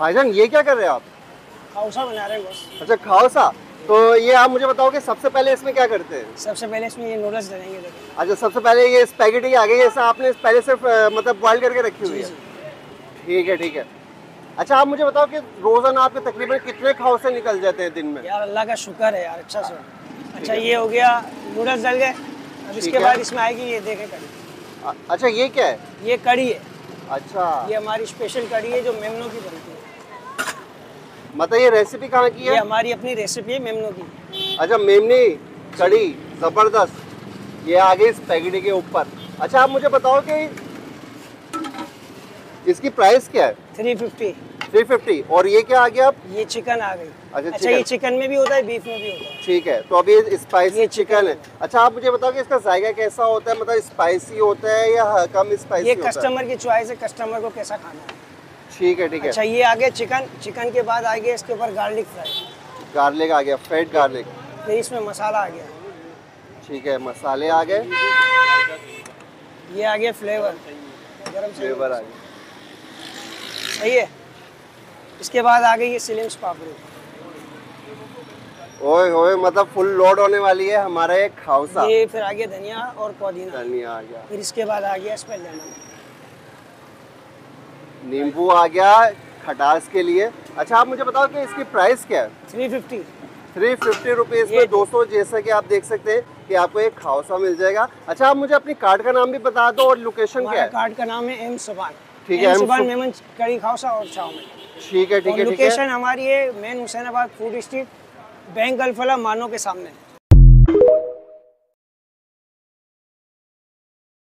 भाईजान ये क्या कर रहे हैं आप? खाउसा बना रहे हैं बस। अच्छा खाओसा तो ये आप मुझे बताओ कि सबसे पहले इसमें क्या करते हैं? सबसे पहले इसमें ये नूडल्स डालेंगे अच्छा सबसे पहले ये स्पैगेटी आ गई है आपने पहले से अ, मतलब बॉईल करके रखी हुई है? ठीक है ठीक है। अच्छा आप मुझे बताओ कि रोज़ाना आपके तकरीबन कितने खाओसे निकल जाते हैं दिन में? यार अल्लाह का शुक्र है यार अच्छा से। अच्छा ये हो गया नूडल्स डल गए अब इसके बाद इसमें आएगी ये देखें कड़ी अच्छा ये क्या है? ये कड़ी है। अच्छा। ये हमारी स्पेशल कड़ी है जो मेमनो की बनती है। मतलब ये रेसिपी कहाँ की है? ये हमारी अपनी रेसिपी है मेमनो की। अच्छा मेमनी कड़ी ज़बरदस्त। ये आ गई स्पैगेटी के ऊपर। अच्छा आप मुझे बताओ कि इसकी प्राइस क्या है? थ्री फिफ्टी थ्री फिफ्टी और ये क्या आ गया आप ये चिकन आ गई। अच्छा, अच्छा। ये चिकन में भी होता है बीफ में भी होता है। ठीक है तो अभी ये स्पाइसी ये चिकन है। अच्छा आप मुझे बताओ कि इसका जायका कैसा होता है? मतलब स्पाइसी होता है या कम स्पाइसी ये होता है? कस्टमर की चॉइस है कस्टमर को कैसा खाना है। ठीक है ठीक है। अच्छा ये आ गया चिकन चिकन के बाद आ गया इसके ऊपर गार्लिक फ्राई गार्लिक आ गया फेट गार्लिक फिर इसमें मसाला आ गया। ठीक है मसाले आ गए। ये आ गया फ्लेवर गरम फ्लेवर आ गया। सही है। इसके बाद आ गई ये सिलिम्स पापड़ी। ओए ओए मतलब फुल लोड होने वाली है हमारा ये खाउसा। ये फिर आ गया धनिया और पुदीना। धनिया आ गया। फिर इसके बाद आ गया इसमें लेमन नींबू आ गया खटास के लिए। अच्छा आप मुझे बताओ कि इसकी प्राइस क्या है? Three fifty. Three fifty rupees में दो सौ जैसा कि आप देख सकते हैं कि आपको एक खाउसा मिल जाएगा। अच्छा आप मुझे अपनी कार्ड का नाम भी बता दो और लोकेशन क्या है? कार्ड का नाम है एम सुबान ठीक है, सुबान मेमन कड़ी और चाउमिन। ठीक है ठीक है लोकेशन हमारी है main Hussainabad food street bank Alfalah मानो के सामने।